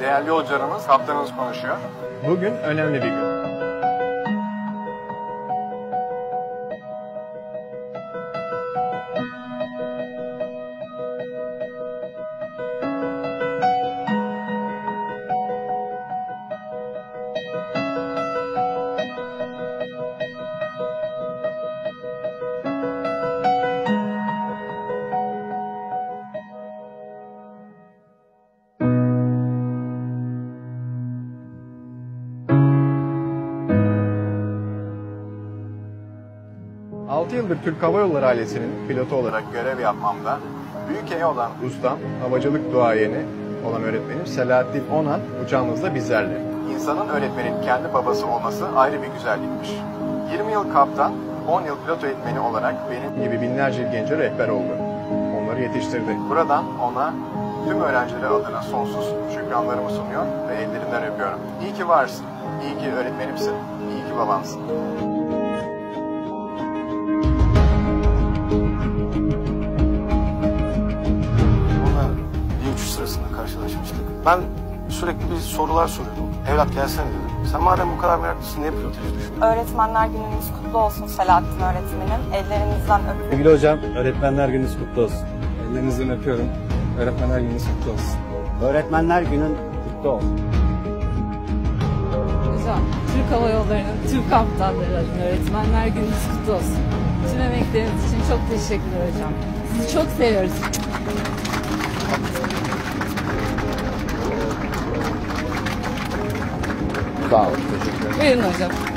Değerli yolcularımız, kaptanımız konuşuyor. Bugün önemli bir gün. Altı yıldır Türk Hava Yolları ailesinin pilotu olarak görev yapmamda büyük emeği olan ustam, havacılık duayeni olan öğretmenim Selahattin Onan uçağımızda bizlerle. İnsanın öğretmenin kendi babası olması ayrı bir güzellikmiş. 20 yıl kaptan, 10 yıl pilot eğitmeni olarak benim gibi binlerce gence rehber oldu. Onları yetiştirdi. Buradan ona tüm öğrencileri adına sonsuz şükranlarımı sunuyor ve ellerinden öpüyorum. İyi ki varsın, iyi ki öğretmenimsin, iyi ki babamsın. Ben sürekli bir sorular soruyordum. Evlat gelsene dedim. Sen madem bu kadar meraklısın niye pilotaj düşün? Öğretmenler gününüz kutlu olsun Selahattin öğretmenim. Ellerinizden öpüyorum. Sevgili hocam, öğretmenler gününüz kutlu olsun. Ellerinizden öpüyorum. Öğretmenler gününüz kutlu olsun. Öğretmenler günün kutlu olsun. Hocam, Türk Hava Yolları'nın tüm kaptanları adına öğretmenler gününüz kutlu olsun. Tüm emekleriniz için çok teşekkürler hocam. Sizi çok seviyoruz. 为什么不